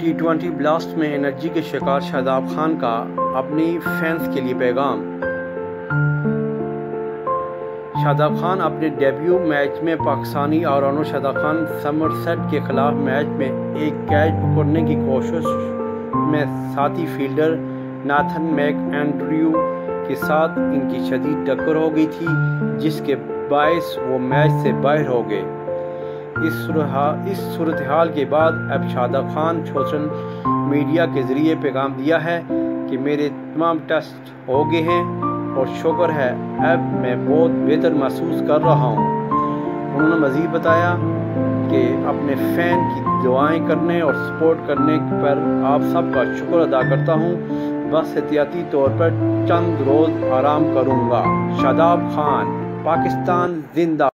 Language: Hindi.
टी ट्वेंटी ब्लास्ट में एनर्जी के शिकार शादाब खान का अपनी फैंस के लिए पैगाम। शादाब खान अपने डेब्यू मैच में पाकिस्तानी और शादाब खान समरसेट के खिलाफ मैच में एक कैच पकड़ने की कोशिश में साथी फील्डर नाथन मैक एंड्रयू के साथ इनकी शदीद टक्कर हो गई थी, जिसके बायस वो मैच से बाहर हो गए। इस इस सूरत के बाद अब शादाब खान सोशल मीडिया के ज़रिए पैगाम दिया है कि मेरे तमाम टेस्ट हो गए हैं और शुक्र है, अब मैं बहुत बेहतर महसूस कर रहा हूँ। उन्होंने मज़ीद बताया कि अपने फ़ैन की दुआएँ करने और सपोर्ट करने पर आप सबका शुक्र अदा करता हूँ। बस एहतियाती तौर पर चंद रोज़ आराम करूँगा। शादाब खान, पाकिस्तान ज़िंदा।